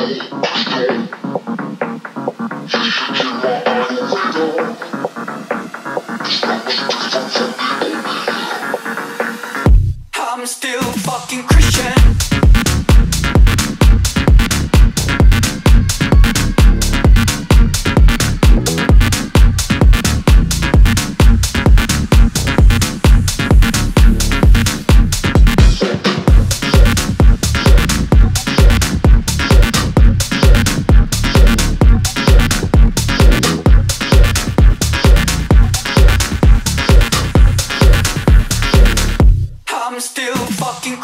I'm still fucking Christian.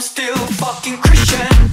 still fucking Christian.